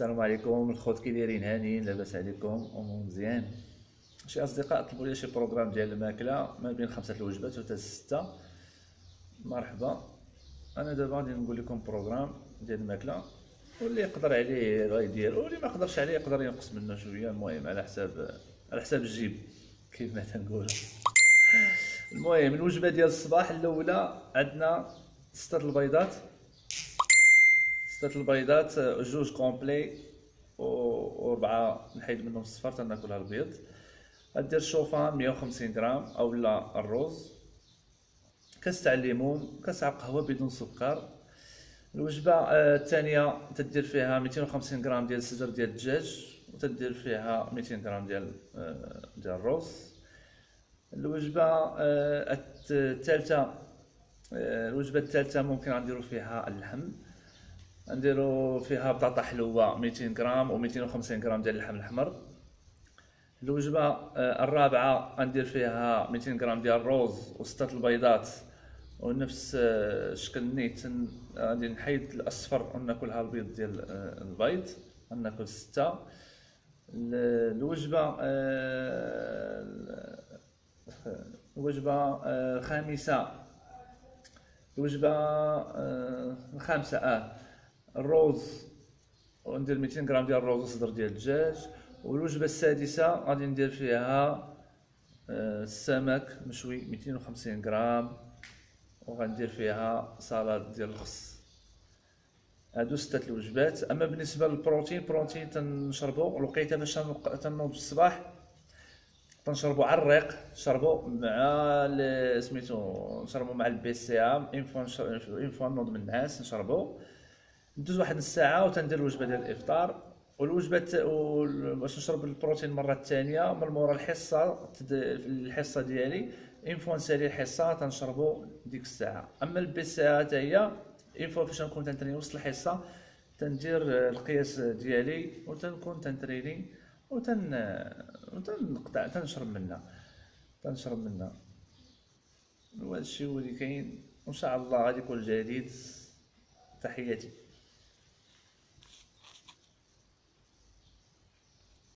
السلام عليكم. الخوت كي دايرين هانيين لاباس عليكم. امور مزيان. شي أصدقاء طلبوا لي شي programme ديال الماكلة ما بين خمسة الوجبات وحتى ستة. مرحبا. أنا دابا غادي نقول لكم programme ديال الماكلة. واللي يقدر عليه غيدير واللي ما قدرش عليه يقدر ينقص منه شوية. المهم على حساب على حساب الجيب كيف ما تنقول. المهم الوجبة ديال الصباح الأولى عندنا ستة البيضات. ستة البيضات جوج complets و ربعة نحيد منهم الصفر تناكلها البيض غندير الشوفان مية وخمسين غرام اولا الرز كاس تاع الليمون كاس تاع قهوة بدون سكر. الوجبة آه، الثانية تدير فيها ميتين وخمسين غرام ديال الصدر ديال الدجاج وتدير فيها ميتين غرام ديال آه، ديال الرز الوجبة آه، الثالثة الوجبة الثالثة ممكن غنديرو فيها اللحم. نديرو فيها بطاطا حلوة 200 غرام و 250 غرام ديال اللحم الأحمر. الوجبة آه، الرابعة غندير فيها 200 غرام ديال الروز و ستة البيضات ونفس الشكل آه، نيت غادي نحيد الأصفر وناكلها البيض ديال آه، البيض. ناكل ستة. الوجبة الوجبة الخامسه الوجبة الخامسة آه. الروز وندير 200 غرام ديال الروز وصدر ديال الدجاج والوجبة السادسة غادي ندير فيها السمك آه، مشوي 250 غرام وغندير فيها سلطة ديال الخس. هادو ستة الوجبات. أما بالنسبة للبروتين بروتين تنشربو الوقيتة باش تنوض الصباح تنشربو على الريق نشربو مع سميتو نشربو مع ال BCAA une fois نوض من النعاس نشربو. ندوز واحد نص ساعة وتندير الوجبة ديال الإفطار والوجبة باش نشرب البروتين المره الثانية من مورا الحصة الحصة ديالي une fois نسالي الحصة تنشربو ديك الساعة. أما ال BCAA حتى هي une fois فاش نكون تنتريني وسط الحصة تندير القياس ديالي وتنكون تنتريني وتن وتنقطع تنشرب منها تنشرب منها. وهذا هو اللي كاين. وإن شاء الله غادي يكون جديد. تحياتي.